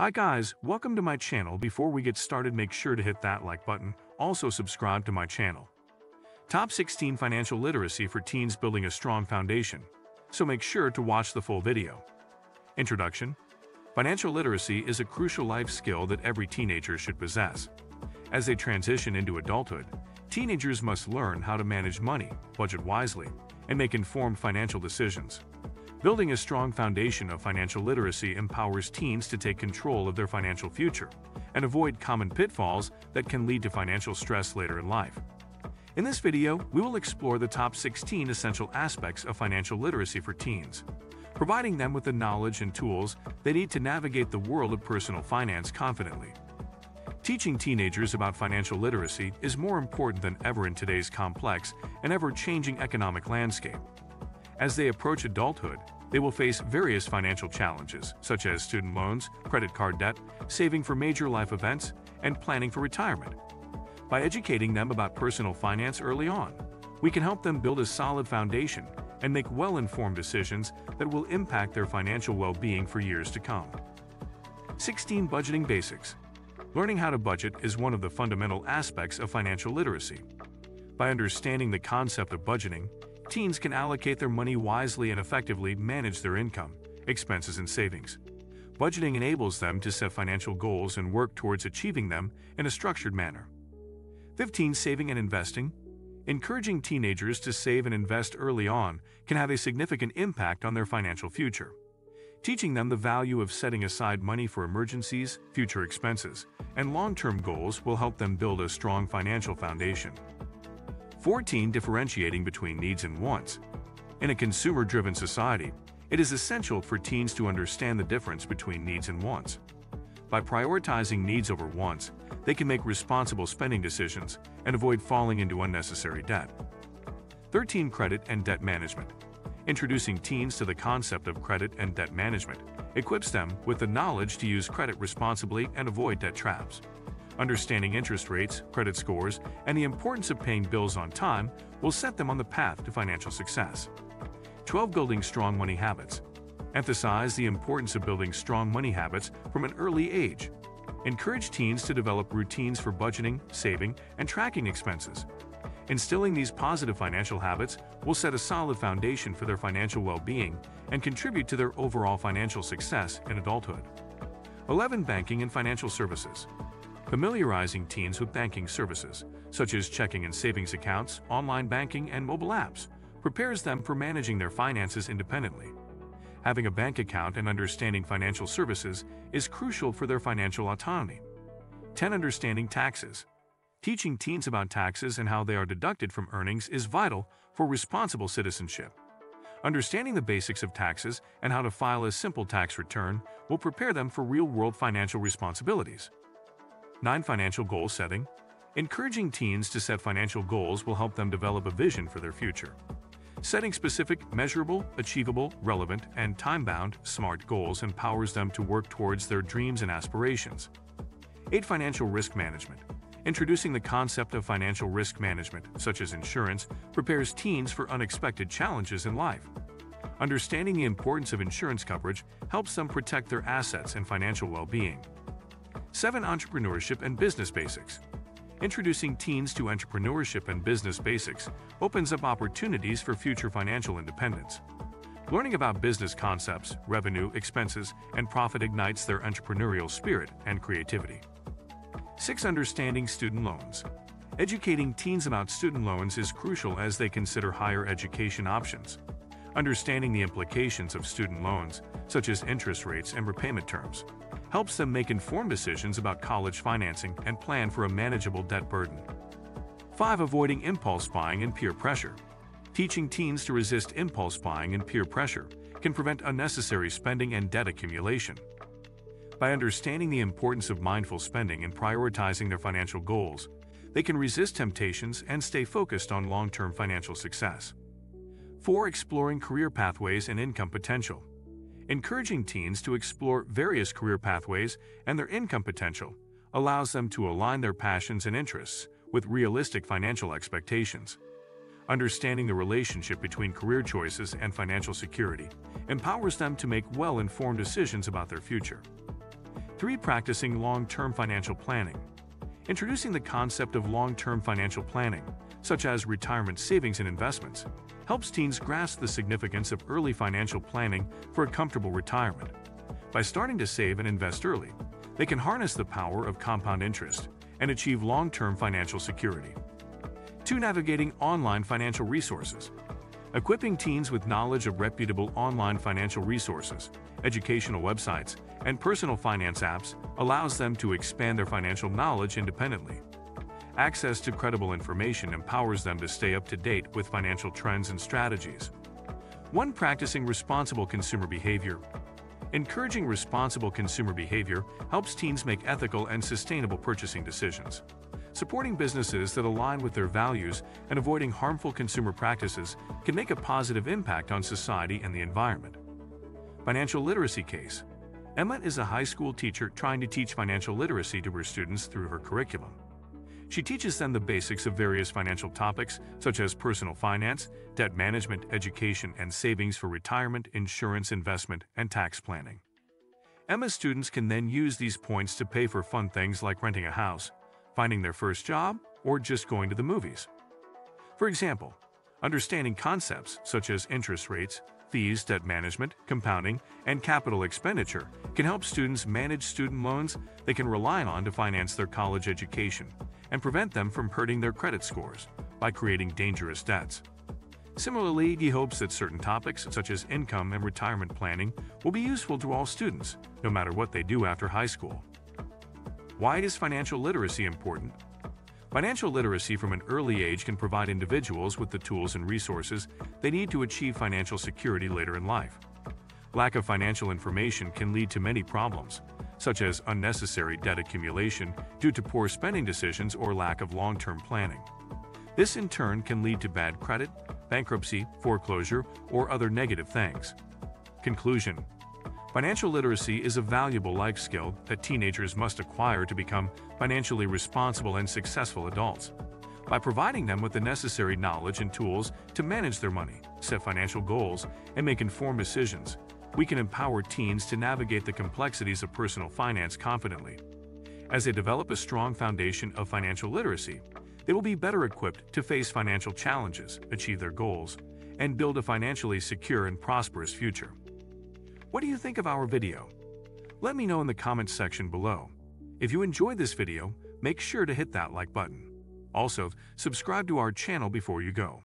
Hi guys, welcome to my channel. Before we get started, make sure to hit that like button. Also subscribe to my channel. Top 16 Financial Literacy for Teens Building a Strong Foundation. So make sure to watch the full video. Introduction Financial literacy is a crucial life skill that every teenager should possess. As they transition into adulthood, teenagers must learn how to manage money, budget wisely, and make informed financial decisions. Building a strong foundation of financial literacy empowers teens to take control of their financial future and avoid common pitfalls that can lead to financial stress later in life. In this video, we will explore the top 16 essential aspects of financial literacy for teens, providing them with the knowledge and tools they need to navigate the world of personal finance confidently. Teaching teenagers about financial literacy is more important than ever in today's complex and ever-changing economic landscape. As they approach adulthood, they will face various financial challenges, such as student loans, credit card debt, saving for major life events, and planning for retirement. By educating them about personal finance early on, we can help them build a solid foundation and make well-informed decisions that will impact their financial well-being for years to come. 16 Budgeting Basics Learning how to budget is one of the fundamental aspects of financial literacy. By understanding the concept of budgeting, teens can allocate their money wisely and effectively manage their income, expenses, and savings. Budgeting enables them to set financial goals and work towards achieving them in a structured manner. 15. Saving and investing. Encouraging teenagers to save and invest early on can have a significant impact on their financial future. Teaching them the value of setting aside money for emergencies, future expenses, and long-term goals will help them build a strong financial foundation. 14. Differentiating between needs and wants. In a consumer-driven society, it is essential for teens to understand the difference between needs and wants. By prioritizing needs over wants, they can make responsible spending decisions and avoid falling into unnecessary debt. 13. Credit and Debt Management Introducing teens to the concept of credit and debt management equips them with the knowledge to use credit responsibly and avoid debt traps. Understanding interest rates, credit scores, and the importance of paying bills on time will set them on the path to financial success. 12. Building Strong Money Habits Emphasize the importance of building strong money habits from an early age. Encourage teens to develop routines for budgeting, saving, and tracking expenses. Instilling these positive financial habits will set a solid foundation for their financial well-being and contribute to their overall financial success in adulthood. 11. Banking and Financial Services familiarizing teens with banking services, such as checking and savings accounts, online banking, and mobile apps, prepares them for managing their finances independently. Having a bank account and understanding financial services is crucial for their financial autonomy. 10. Understanding taxes. Teaching teens about taxes and how they are deducted from earnings is vital for responsible citizenship. Understanding the basics of taxes and how to file a simple tax return will prepare them for real-world financial responsibilities. 9. Financial Goal Setting Encouraging teens to set financial goals will help them develop a vision for their future. Setting specific, measurable, achievable, relevant, and time-bound, SMART goals empowers them to work towards their dreams and aspirations. 8. Financial Risk Management Introducing the concept of financial risk management, such as insurance, prepares teens for unexpected challenges in life. Understanding the importance of insurance coverage helps them protect their assets and financial well-being. 7. Entrepreneurship and Business Basics Introducing teens to entrepreneurship and business basics opens up opportunities for future financial independence. Learning about business concepts, revenue, expenses, and profit ignites their entrepreneurial spirit and creativity. 6. Understanding student loans. Educating teens about student loans is crucial as they consider higher education options. Understanding the implications of student loans, such as interest rates and repayment terms, helps them make informed decisions about college financing and plan for a manageable debt burden. 5. Avoiding impulse buying and peer pressure. Teaching teens to resist impulse buying and peer pressure can prevent unnecessary spending and debt accumulation. By understanding the importance of mindful spending and prioritizing their financial goals, they can resist temptations and stay focused on long-term financial success. 4. Exploring career pathways and income potential encouraging teens to explore various career pathways and their income potential allows them to align their passions and interests with realistic financial expectations. Understanding the relationship between career choices and financial security empowers them to make well-informed decisions about their future. 3. Practicing long-term financial planning. Introducing the concept of long-term financial planning, such as retirement savings and investments, helps teens grasp the significance of early financial planning for a comfortable retirement. By starting to save and invest early, they can harness the power of compound interest and achieve long-term financial security. 2. Navigating online financial resources. Equipping teens with knowledge of reputable online financial resources, educational websites, and personal finance apps allows them to expand their financial knowledge independently. Access to credible information empowers them to stay up to date with financial trends and strategies. 1. Practicing responsible consumer behavior. Encouraging responsible consumer behavior helps teens make ethical and sustainable purchasing decisions. Supporting businesses that align with their values and avoiding harmful consumer practices can make a positive impact on society and the environment. Financial Literacy Case Emma is a high school teacher trying to teach financial literacy to her students through her curriculum. She teaches them the basics of various financial topics such as personal finance, debt management, education and savings for retirement, insurance, investment, and tax planning. Emma's students can then use these points to pay for fun things like renting a house, finding their first job, or just going to the movies. For example, understanding concepts such as interest rates, fees, debt management, compounding, and capital expenditure can help students manage student loans they can rely on to finance their college education and prevent them from hurting their credit scores by creating dangerous debts. Similarly, he hopes that certain topics such as income and retirement planning will be useful to all students, no matter what they do after high school. Why is financial literacy important? Financial literacy from an early age can provide individuals with the tools and resources they need to achieve financial security later in life. Lack of financial information can lead to many problems, such as unnecessary debt accumulation due to poor spending decisions or lack of long-term planning. This in turn can lead to bad credit, bankruptcy, foreclosure, or other negative things. Conclusion Financial literacy is a valuable life skill that teenagers must acquire to become financially responsible and successful adults. By providing them with the necessary knowledge and tools to manage their money, set financial goals, and make informed decisions, we can empower teens to navigate the complexities of personal finance confidently. As they develop a strong foundation of financial literacy, they will be better equipped to face financial challenges, achieve their goals, and build a financially secure and prosperous future. What do you think of our video? Let me know in the comments section below. If you enjoyed this video, make sure to hit that like button. Also, subscribe to our channel before you go.